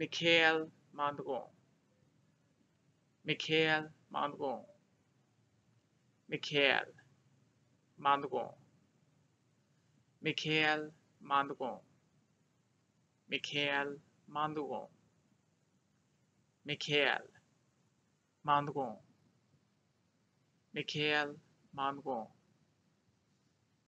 Michael Mandron. Michael Mandron. Michael Mandron. Michael Mandron. Michael Mandron. Michael Mandron. Mikhail Mondragon,